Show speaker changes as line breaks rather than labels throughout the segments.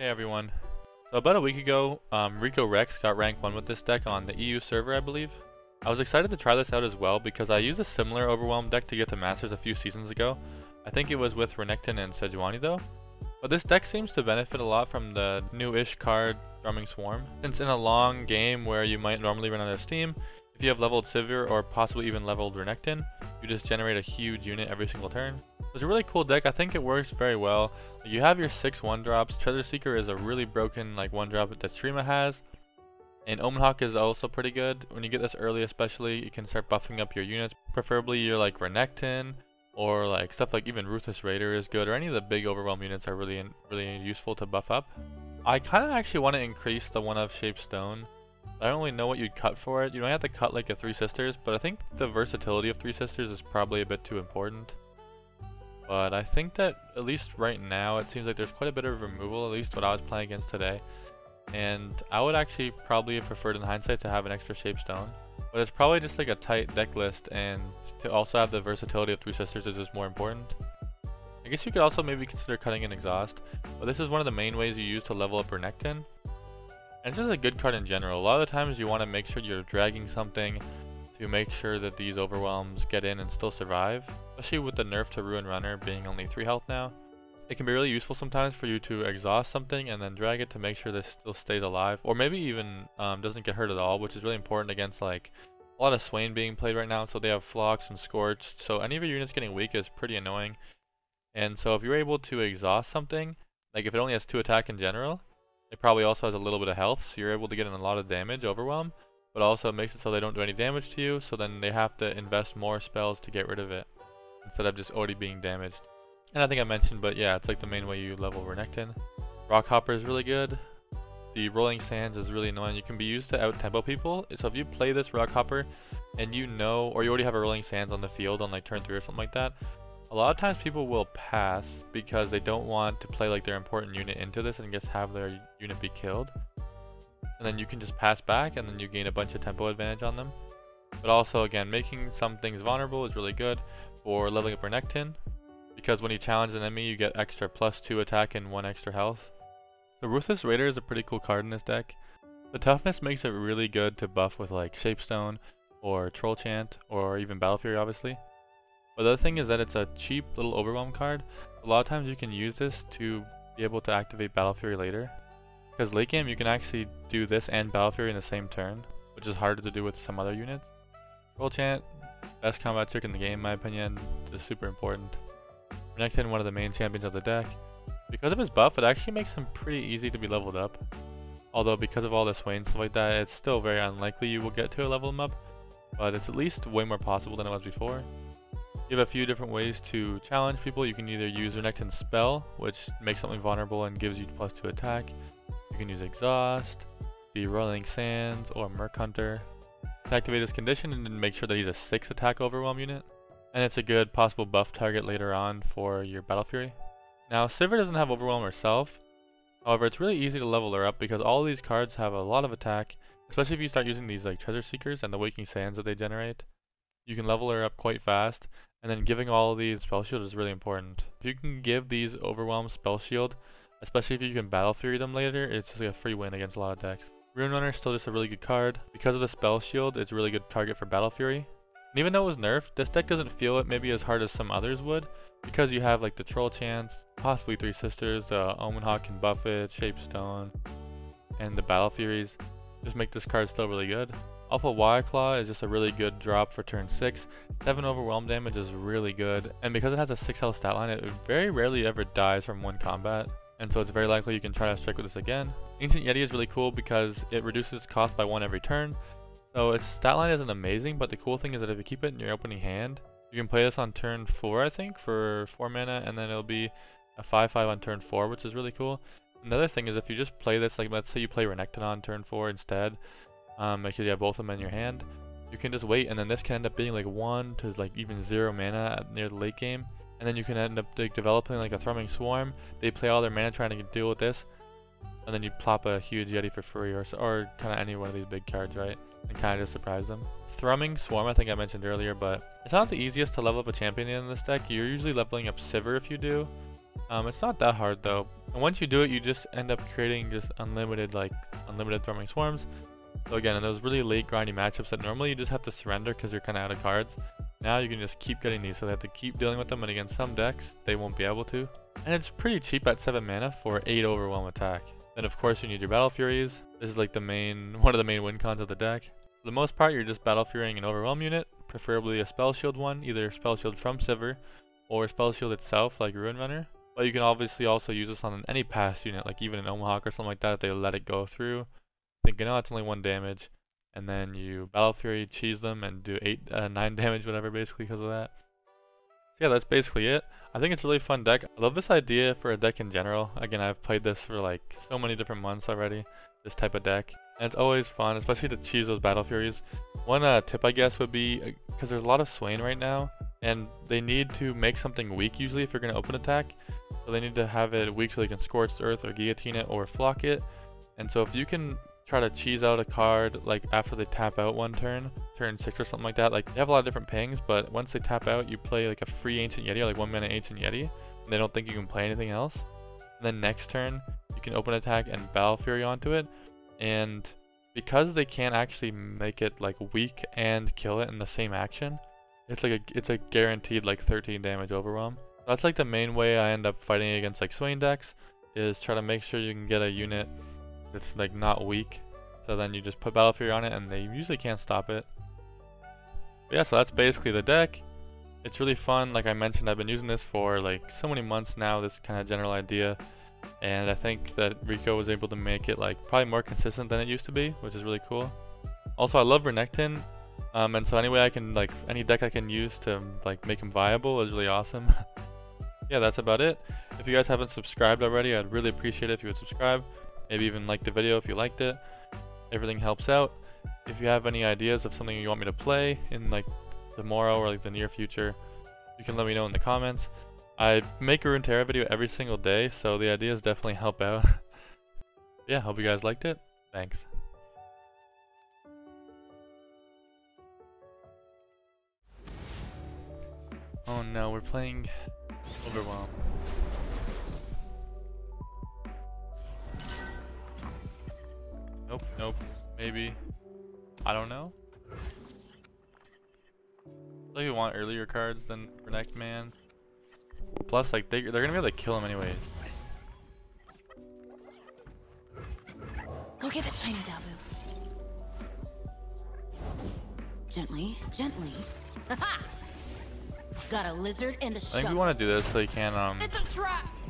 Hey everyone. So about a week ago, um, Rico Rex got rank 1 with this deck on the EU server I believe. I was excited to try this out as well because I used a similar Overwhelm deck to get to Masters a few seasons ago. I think it was with Renekton and Sejuani though. But this deck seems to benefit a lot from the new-ish card Thrumming Swarm. Since in a long game where you might normally run out of steam, if you have leveled Sivir or possibly even leveled Renekton, you just generate a huge unit every single turn. It's a really cool deck. I think it works very well. You have your six one drops. Treasure Seeker is a really broken like one drop that Shurima has. And Omen Hawk is also pretty good. When you get this early especially, you can start buffing up your units. Preferably you're like Renekton or like stuff like even Ruthless Raider is good or any of the big Overwhelm units are really really useful to buff up. I kind of actually want to increase the one of Shape Stone. I don't really know what you'd cut for it. You don't have to cut like a Three Sisters, but I think the versatility of Three Sisters is probably a bit too important. But I think that, at least right now, it seems like there's quite a bit of removal, at least what I was playing against today. And I would actually probably have preferred in hindsight to have an extra Shape Stone. But it's probably just like a tight deck list, and to also have the versatility of Three Sisters is just more important. I guess you could also maybe consider cutting an Exhaust, but this is one of the main ways you use to level up Renekton. And it's just a good card in general. A lot of the times you want to make sure you're dragging something to make sure that these overwhelms get in and still survive, especially with the nerf to Ruin Runner being only 3 health now. It can be really useful sometimes for you to exhaust something and then drag it to make sure this still stays alive, or maybe even um, doesn't get hurt at all, which is really important against like a lot of Swain being played right now, so they have Phlox and Scorched, so any of your units getting weak is pretty annoying. And so if you're able to exhaust something, like if it only has 2 attack in general, it probably also has a little bit of health, so you're able to get in a lot of damage, overwhelm, but also makes it so they don't do any damage to you, so then they have to invest more spells to get rid of it, instead of just already being damaged. And I think I mentioned, but yeah, it's like the main way you level Renekton. Rockhopper is really good. The Rolling Sands is really annoying. You can be used to out-tempo people, so if you play this Rockhopper, and you know, or you already have a Rolling Sands on the field on like turn 3 or something like that, a lot of times people will pass because they don't want to play like their important unit into this and just have their unit be killed and then you can just pass back and then you gain a bunch of tempo advantage on them. But also again, making some things vulnerable is really good for leveling up Renekton, because when you challenge an enemy you get extra plus 2 attack and 1 extra health. The Ruthless Raider is a pretty cool card in this deck. The toughness makes it really good to buff with like Shapestone or Troll Chant or even Battle Fury obviously. But the other thing is that it's a cheap little overwhelm card. A lot of times you can use this to be able to activate Battle Fury later. Because late game you can actually do this and Battle Fury in the same turn, which is harder to do with some other units. Troll Chant, best combat trick in the game in my opinion, is super important. Renekton, one of the main champions of the deck. Because of his buff, it actually makes him pretty easy to be leveled up. Although because of all the Swain and stuff like that, it's still very unlikely you will get to a level him up. But it's at least way more possible than it was before. You have a few different ways to challenge people. You can either use Renekton's spell, which makes something vulnerable and gives you plus 2 attack You can use Exhaust, the Rolling Sands, or Merc Hunter to activate his condition and then make sure that he's a 6 attack overwhelm unit. And it's a good possible buff target later on for your Battle Fury. Now, Sivir doesn't have Overwhelm herself. However, it's really easy to level her up because all these cards have a lot of attack, especially if you start using these like Treasure Seekers and the Waking Sands that they generate. You can level her up quite fast, and then giving all these Spell Shield is really important. If you can give these Overwhelm Spell Shield Especially if you can Battle Fury them later, it's like a free win against a lot of decks. Ruin Runner is still just a really good card. Because of the Spell Shield, it's a really good target for Battle Fury. And even though it was nerfed, this deck doesn't feel it maybe as hard as some others would. Because you have like the Troll Chants, possibly Three Sisters, the Omen Hawk can buff it, Shapestone, and the Battle Furies. Just make this card still really good. Alpha Wildclaw is just a really good drop for turn 6. 7 overwhelm damage is really good, and because it has a 6 health stat line, it very rarely ever dies from one combat and so it's very likely you can try to strike with this again. Ancient Yeti is really cool because it reduces its cost by one every turn. So its stat line isn't amazing, but the cool thing is that if you keep it in your opening hand, you can play this on turn 4 I think for 4 mana and then it'll be a 5-5 on turn 4 which is really cool. Another thing is if you just play this, like let's say you play Renekton on turn 4 instead, um, because you have both of them in your hand, you can just wait and then this can end up being like 1 to like even 0 mana near the late game and then you can end up developing like a Thrumming Swarm. They play all their mana trying to deal with this, and then you plop a huge Yeti for free, or, or kind of any one of these big cards, right? And kind of just surprise them. Thrumming Swarm, I think I mentioned earlier, but it's not the easiest to level up a champion in this deck. You're usually leveling up Sivir if you do. Um, it's not that hard though. And once you do it, you just end up creating just unlimited, like, unlimited Thrumming Swarms. So again, in those really late grindy matchups that normally you just have to surrender because you're kind of out of cards, now you can just keep getting these, so they have to keep dealing with them, and against some decks, they won't be able to. And it's pretty cheap at 7 mana for 8 Overwhelm attack. Then of course you need your Battle Furies. This is like the main, one of the main win cons of the deck. For the most part, you're just Battle Furying an Overwhelm unit, preferably a Spell Shield one, either Spell Shield from Sivir, or Spell Shield itself, like Ruin Runner. But you can obviously also use this on any past unit, like even an Omen Hawk or something like that, if they let it go through. Thinking, oh, it's only 1 damage and then you Battle Fury, cheese them, and do 8, uh, 9 damage, whatever, basically, because of that. So yeah, that's basically it. I think it's a really fun deck. I love this idea for a deck in general. Again, I've played this for like so many different months already, this type of deck. And it's always fun, especially to cheese those Battle Furies. One uh, tip, I guess, would be, because uh, there's a lot of Swain right now, and they need to make something weak usually if you're going to open attack. So they need to have it weak so they can Scorched Earth or Guillotine it or Flock it. And so if you can try to cheese out a card like after they tap out one turn, turn six or something like that. Like they have a lot of different pings, but once they tap out, you play like a free Ancient Yeti or like one mana Ancient Yeti, and they don't think you can play anything else. And then next turn, you can open attack and Battle Fury onto it, and because they can't actually make it like weak and kill it in the same action, it's like a it's a guaranteed like 13 damage overwhelm. That's like the main way I end up fighting against like Swain decks, is try to make sure you can get a unit it's like not weak. So then you just put Battle Fury on it and they usually can't stop it. But yeah, so that's basically the deck. It's really fun. Like I mentioned, I've been using this for like so many months now, this kind of general idea. And I think that Rico was able to make it like probably more consistent than it used to be, which is really cool. Also, I love Renekton. Um, and so any way I can, like, any deck I can use to, like, make him viable is really awesome. yeah, that's about it. If you guys haven't subscribed already, I'd really appreciate it if you would subscribe. Maybe even like the video if you liked it. Everything helps out. If you have any ideas of something you want me to play in like tomorrow or like the near future, you can let me know in the comments. I make a Runeterra video every single day, so the ideas definitely help out. yeah, hope you guys liked it. Thanks. Oh no, we're playing Overwhelm. Nope. Maybe. I don't know. Like we want earlier cards than Renekton Man. Plus, like, they, they're gonna be able to kill him anyways.
Go get the shiny Dabu. Gently, gently. Got a lizard and a I
think we want to do this so you can um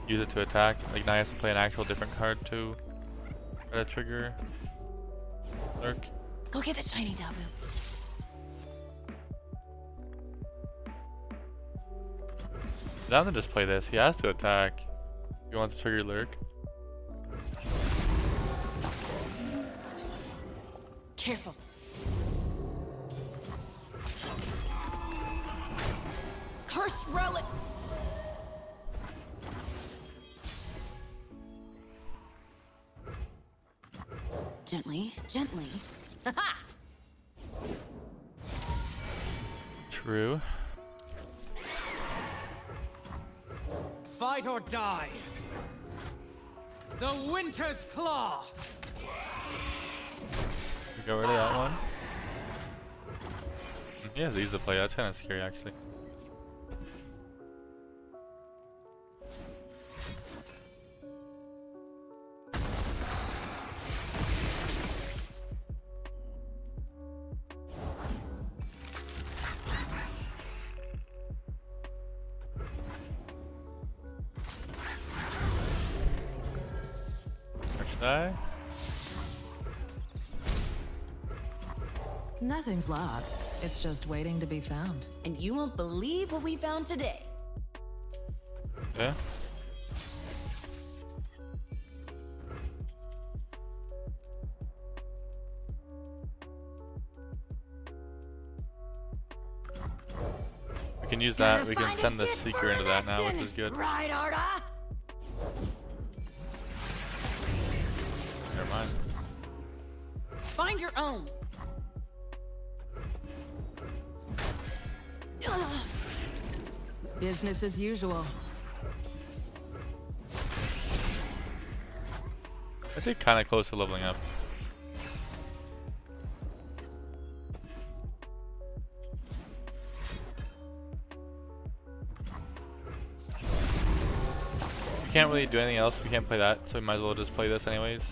use it to attack. Like now you have to play an actual different card to try to trigger Lurk.
Go get the shiny Dabu.
Down to just play this. He has to attack. He wants to trigger Lurk.
Careful.
Play. That's kind of scary, actually.
Nothing's lost. It's just waiting to be found.
And you won't believe what we found today.
Yeah? We can use that. We can send the seeker into that now, which is good.
Right, Arda?
Never mind.
Find your own.
Business as usual.
I think kind of close to leveling up. We can't really do anything else. We can't play that, so we might as well just play this anyways.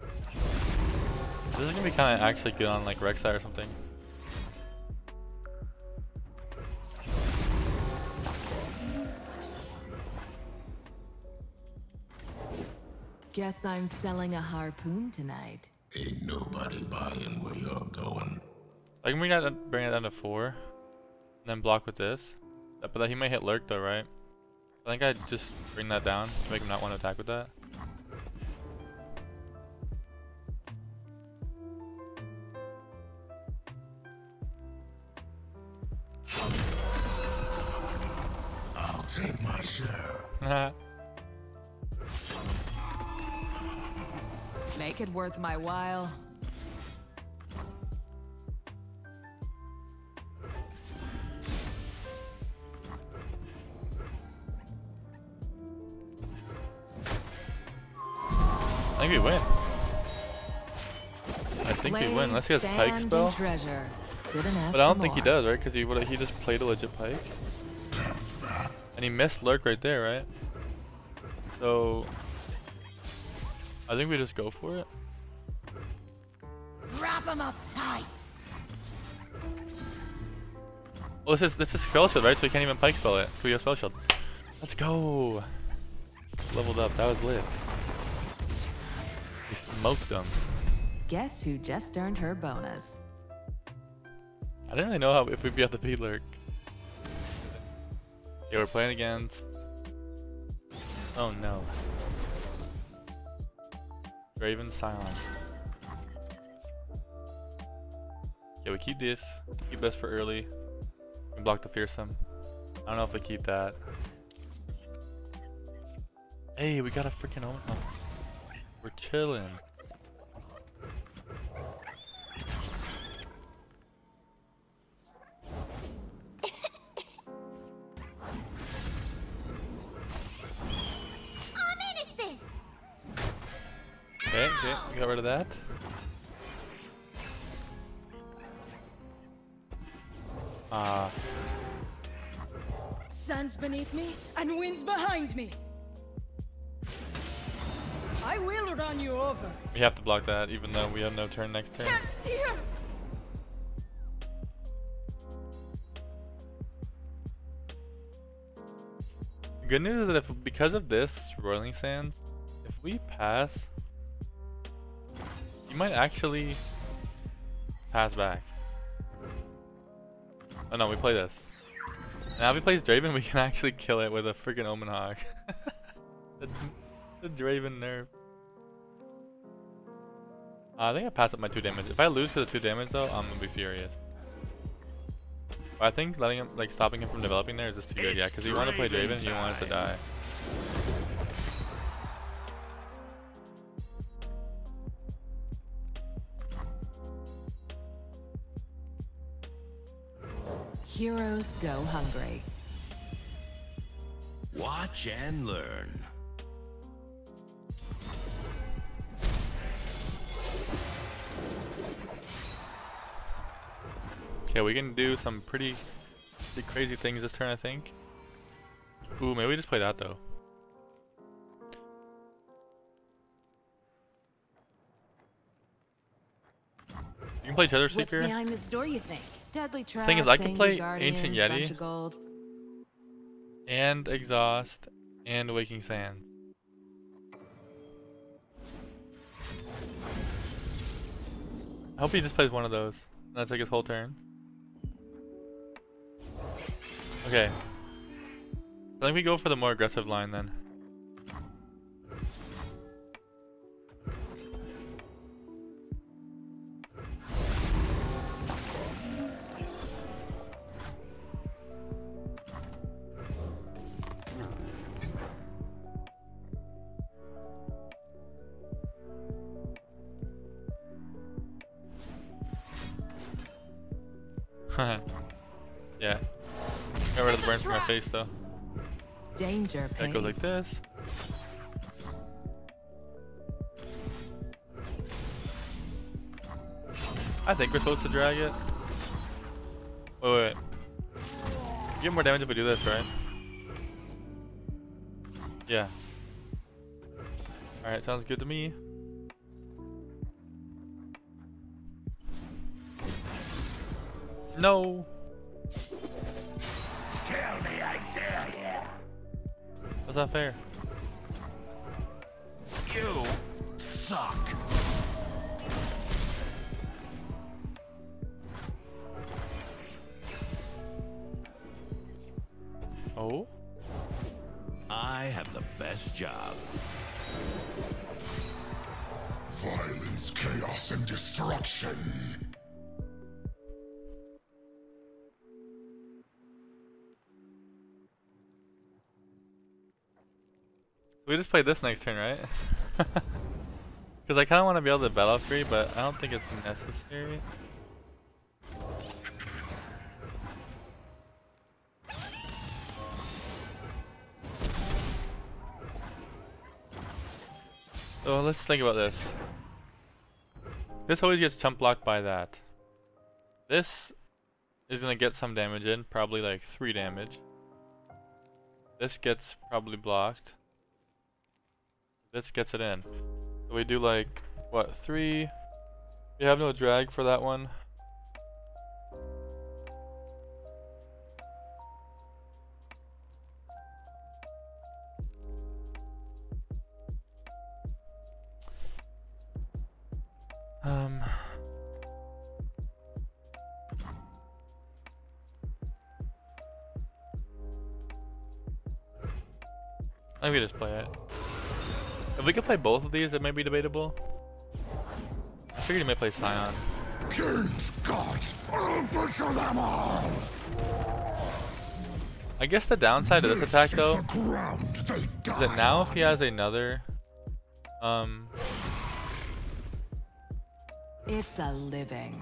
This is gonna be kind of actually good on like Rek'Sai or something.
Guess I'm selling a harpoon tonight.
Ain't nobody buying where you're going.
I can bring that bring it down to four, and then block with this. But he might hit lurk though, right? I think I just bring that down to make him not want to attack with that.
I'll take my share.
Make it worth my while.
I think we win. I think we win. Unless he has pike spell.
treasure.
But I don't
for
think he does, right? Because he would he just played a legit pike.
That's that.
And he missed lurk right there, right? So I think we just go for it.
Wrap him up tight.
Well, this is this is spell shield, right? So he can't even pike spell it. So we have spell shield. Let's go. Leveled up. That was lit. We smoked them.
Guess who just earned her bonus?
I didn't really know how if we'd be at the P lurk. Yeah, we're playing against. Oh no. Draven Sion. Yeah, we keep this. Keep this for early. We block the fearsome. I don't know if we keep that. Hey, we got a freaking. Oh. We're chilling. Of that. Ah,
Sands beneath me and winds behind me. I will run you over.
we have to block that even though we have no turn next turn.
Can't steer.
Good news is that if because of this Roiling Sands, if we pass, you might actually pass back. Oh no, we play this. Now if he plays Draven, we can actually kill it with a freaking Omen Hawk. the, the Draven nerf. Uh, I think I pass up my two damage. If I lose for the two damage though, I'm gonna be furious. But I think letting him, like stopping him from developing there is just too good. Yeah, because you want to play Draven and you want to die.
Heroes go hungry.
Watch and learn.
Okay, we can do some pretty, pretty crazy things this turn, I think. Ooh, maybe we just play that though. You can play Tether
What's
Seeker.
behind this door, you think?
Deadly traps.
Thing is, I can play Ancient Yeti.
gold.
and Exhaust and Waking Sands. I hope he just plays one of those. That's like his whole turn. Okay. I think we go for the more aggressive line then. yeah. Got rid of the burn from my face though.
Danger.
That goes like this. I think we're supposed to drag it. Wait, wait. Get more damage if we do this, right? Yeah. Alright, sounds good to me. No!
Kill me, I dare you.
That's not fair.
You suck.
Oh?
I have the best job.
We just played this next turn, right? Because I kind of want to be able to battle free, but I don't think it's necessary. So let's think about this. This always gets chump blocked by that. This is gonna get some damage in, probably like 3 damage. This gets probably blocked. This gets it in. So we do like, what, 3? We have no drag for that one. Play both of these, it may be debatable. I figured he might play Sion.
Kings, gods, I'll butcher them all.
I guess the downside of this attack though
the ground they
is that now if he has another um
It's a living.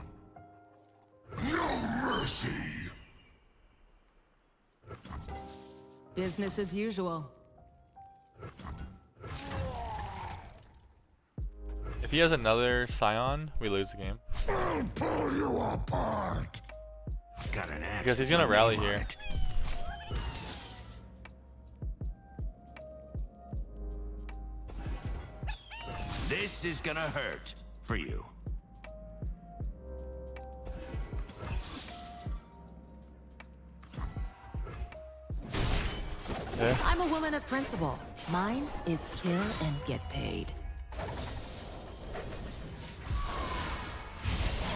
No mercy.
Business as usual.
If he has another Sion, we lose the game.
I'll pull you apart. Got an axe
because he's gonna rally here.
This is gonna hurt for you.
Okay.
I'm a woman of principle. Mine is kill and get paid.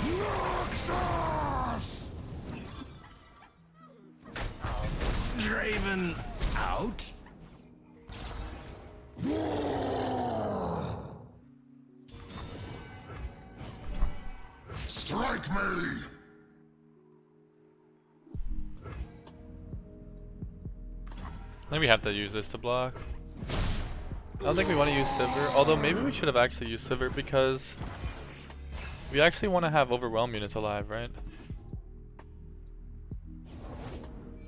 Noxus! Draven out? Strike me!
I think we have to use this to block. I don't think we want to use Sivir, although maybe we should have actually used Sivir because we actually want to have Overwhelm units alive, right?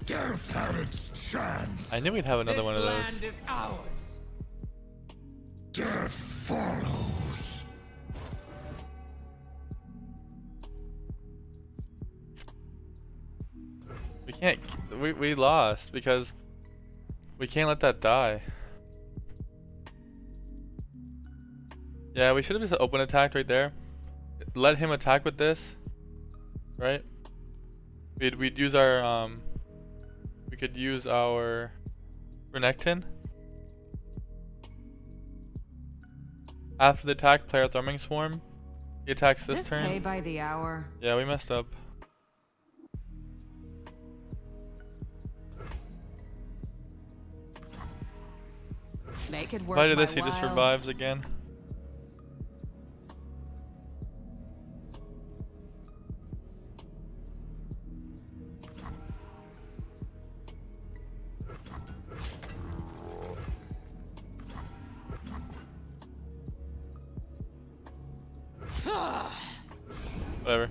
Death had its chance.
I knew we'd have another
this
one of those.
land is ours.
Death follows.
We can't, we, we lost because we can't let that die. Yeah, we should have just open attacked right there. Let him attack with this, right? We'd, we'd use our, um, we could use our Renekton. After the attack, play our Thrumming Swarm. He attacks this,
This
turn.
pay by the hour.
Yeah, we messed up.
Make it
I do this, he just revives again. Whatever.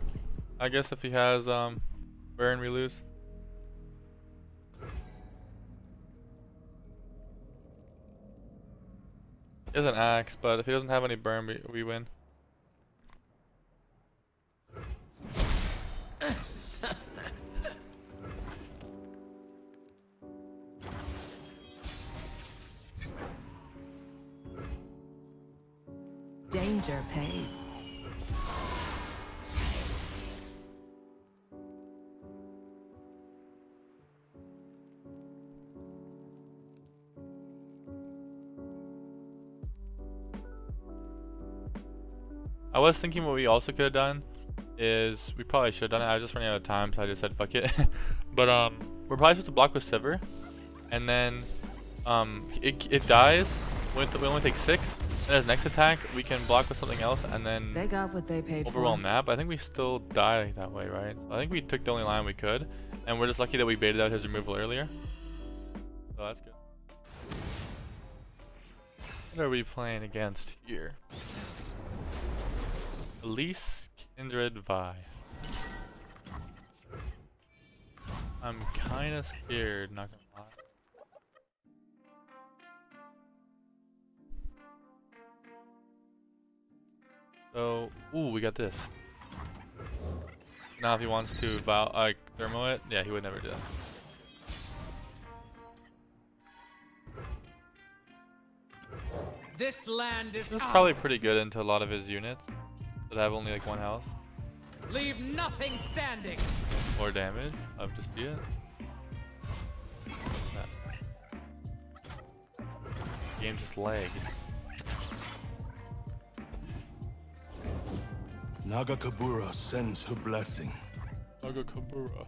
I guess if he has um burn, we lose. He has an axe, but if he doesn't have any burn, we, we win. I was thinking what we also could have done is we probably should have done it. I was just running out of time, so I just said fuck it. but um, we're probably supposed to block with Sivir, and then um, it, it dies. We only, we only take six. And as next attack, we can block with something else, and then
They got what they paid
overwhelm
for.
that. But I think we still die that way, right? So I think we took the only line we could, and we're just lucky that we baited out his removal earlier. So that's good. What are we playing against here? Elise Kindred Vi. I'm kinda scared, not gonna lie. So, ooh, we got this. Now if he wants to vow, like, thermo it, yeah, he would never do that.
This land is
This is probably pretty good into a lot of his units that have only like one health
Leave nothing standing.
or damage. I'll have to see it. That. Game just lagged.
Nagakabouros sends her blessing.
Nagakabouros.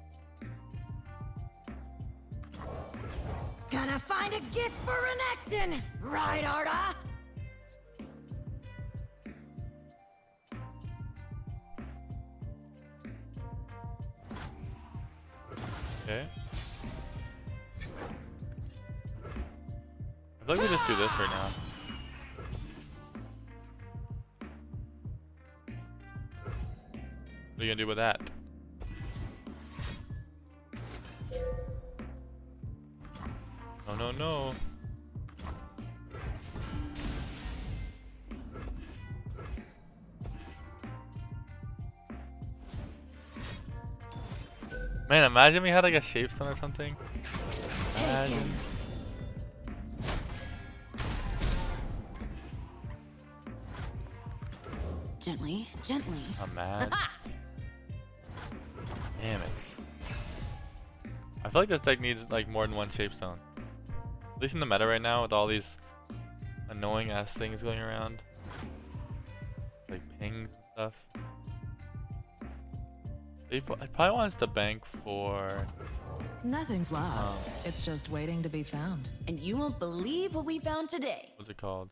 Gonna find a gift for Renekton, right, Arda?
Okay. I feel like we just do this right now. What are you gonna do with that? No, no, no. Man, imagine we had like a shape stone or something. Imagine.
Gently, gently.
I'm mad. Damn it. I feel like this deck needs like more than one shapestone. At least in the meta right now with all these annoying ass things going around. Like pings and stuff. He probably wants to bank for
Nothing's lost.
Oh.
It's just waiting to be found.
And you won't believe what we found today.
what's it called?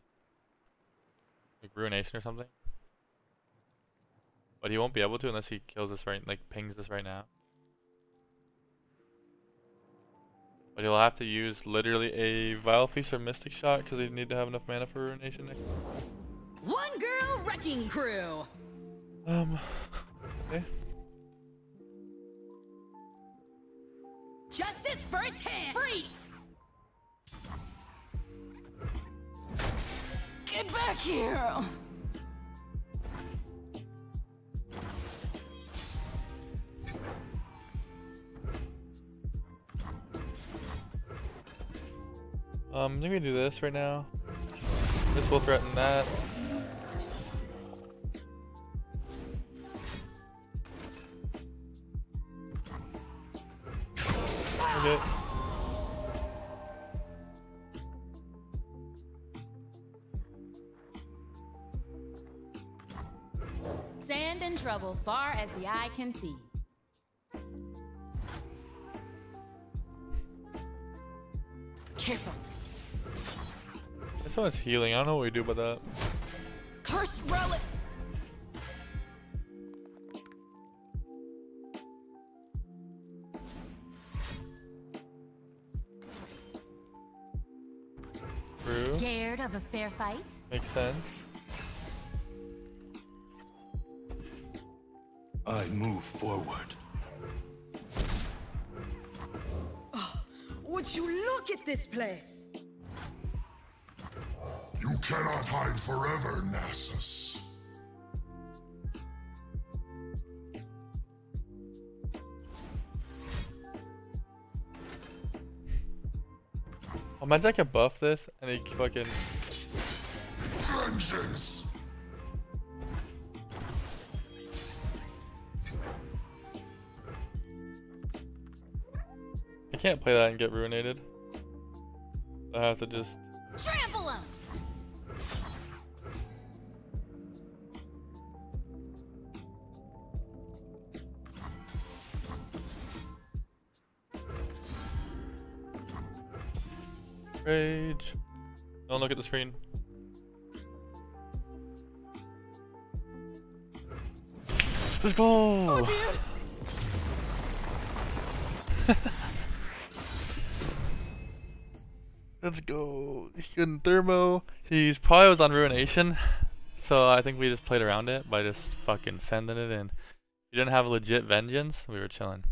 Like ruination or something? But he won't be able to unless he kills us right like pings us right now. But he'll have to use literally a Vile Feast or Mystic Shot because he need to have enough mana for Ruination next.
One girl wrecking crew.
Um, okay.
Justice first hand. Freeze. Get back here.
Um, I'm gonna do this right now. This will threaten that.
As the eye can see. Careful.
This one's healing. I don't know what we do about that.
Cursed relics.
True.
Scared of a fair fight?
Makes sense.
I move forward.
Would you look at this place?
You cannot hide forever, Nasus.
Imagine I could buff this and he fucking
Vengeance!
Can't play that and get ruinated. I have to just
Trample him!
rage. Don't look at the screen. Let's go! Oh, Let's go. He's getting thermo. He's probably was on ruination, so I think we just played around it by just fucking sending it in. You didn't have a legit vengeance, we were chilling.